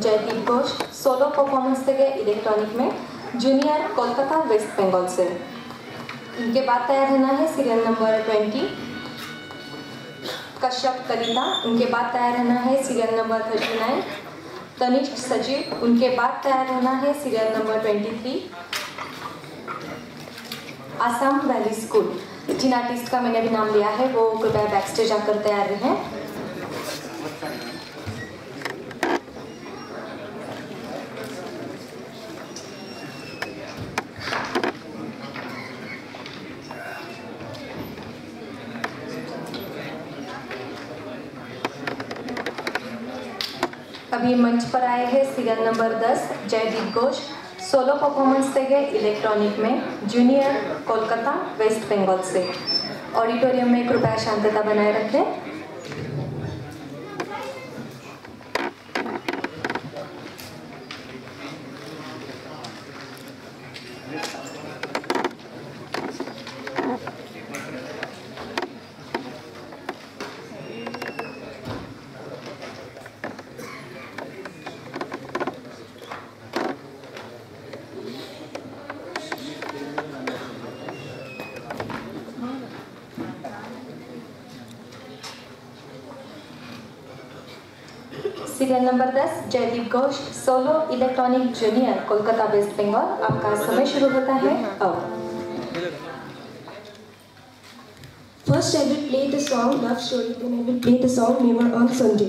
Jaideep Ghosh solo performance देंगे electronic में junior Kolkata waste Bengal से। इनके बाद तैयार रहना है serial number twenty Kashyap Kalita उनके बाद तैयार रहना है serial number thirty nine Tanishk, Sajeev. उनके बाद तैयार रहना है serial number twenty three Assam Valley School जिन आर्टिस्ट का मैंने भी नाम लिया है, वो कृपया बैक स्टेज आकर तैयार रहें। अभी मंच पर आए हैं serial number 10 Jaydeep Ghosh. Solo performance देंगे इलेक्ट्रॉनिक में जूनियर कोलकाता वेस्ट बंगाल से। ऑडिटोरियम में कृपया शांतता बनाए रखें। Serial number 10 Jaydeep Ghosh solo electronic junior Kolkata West Bengal आपका समय शुरू होता है अब। First I will play the song love story then I will play the song memoir on Sunday